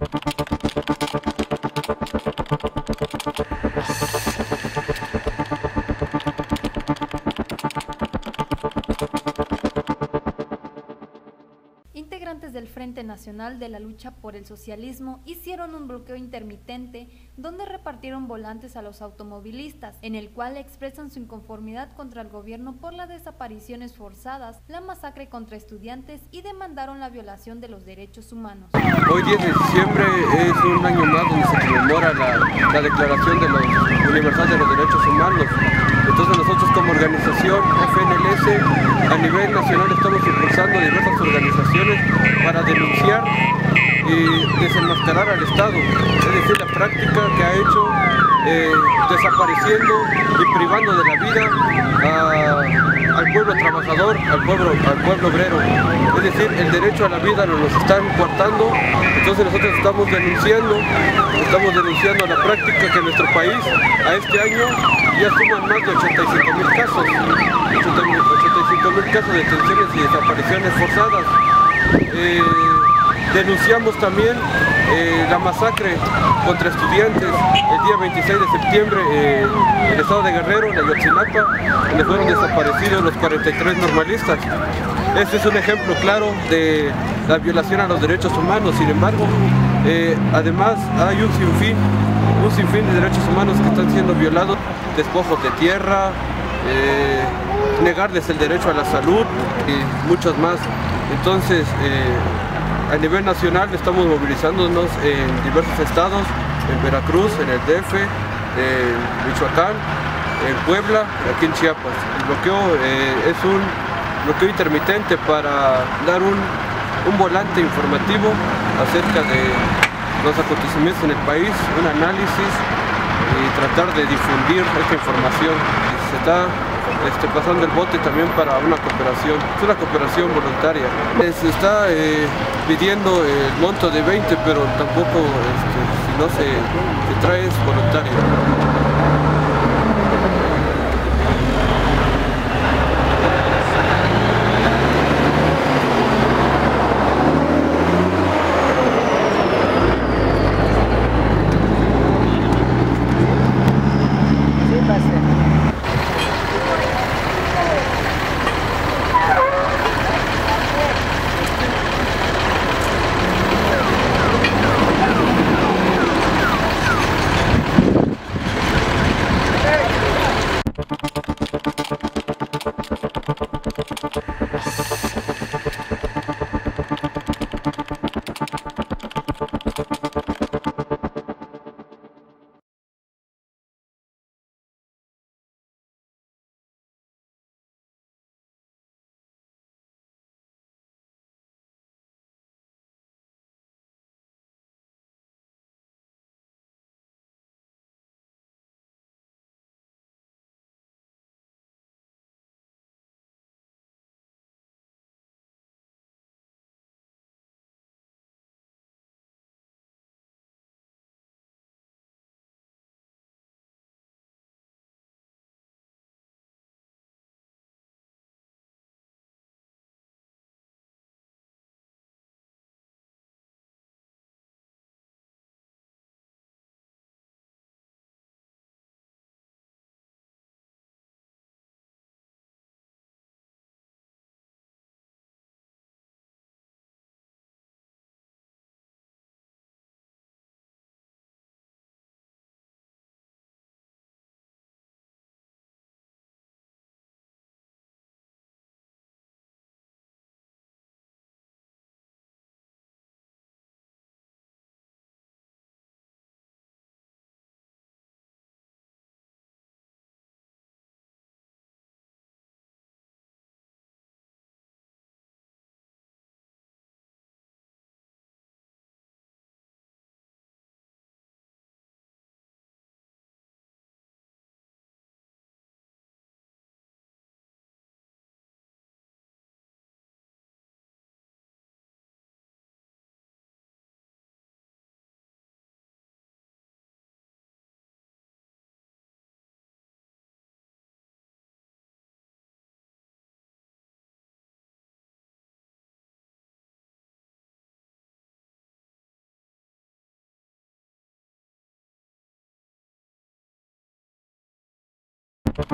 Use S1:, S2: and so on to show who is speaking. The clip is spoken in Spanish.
S1: Thank you. Integrantes del Frente Nacional de la Lucha por el Socialismo hicieron un bloqueo intermitente donde repartieron volantes a los automovilistas, en el cual expresan su inconformidad contra el gobierno por las desapariciones forzadas, la masacre contra estudiantes y demandaron la violación de los derechos humanos.
S2: Hoy 10 de diciembre es un año más donde se conmemora la, la Declaración de los Universal de los Derechos Humanos. Entonces nosotros como organización FNLS a nivel nacional estamos impulsando diversas organizaciones para denunciar y desenmascarar al Estado, es decir, la práctica que ha hecho eh, desapareciendo y privando de la vida a, al pueblo trabajador, al pueblo, al pueblo obrero. Es decir, el derecho a la vida nos lo están coartando, entonces nosotros estamos denunciando, estamos denunciando la práctica que en nuestro país a este año ya suman más de 85 mil casos, 85 mil casos de detenciones y desapariciones forzadas. Eh, denunciamos también eh, la masacre contra estudiantes el día 26 de septiembre eh, en el estado de Guerrero, en Ayotzinapa, donde fueron desaparecidos los 43 normalistas. Este es un ejemplo claro de la violación a los derechos humanos, sin embargo, eh, además hay un sinfín, un sinfín de derechos humanos que están siendo violados, despojos de tierra, eh, negarles el derecho a la salud y muchos más. Entonces, eh, a nivel nacional estamos movilizándonos en diversos estados, en Veracruz, en el DF, en Michoacán, en Puebla y aquí en Chiapas. El bloqueo eh, es un bloqueo intermitente para dar un, un volante informativo acerca de los acontecimientos en el país, un análisis y tratar de difundir esta información. Se está este, pasando el bote también para una cooperación, es una cooperación voluntaria. Se está eh, pidiendo el monto de 20, pero tampoco este, si no se, se trae es voluntario.
S3: you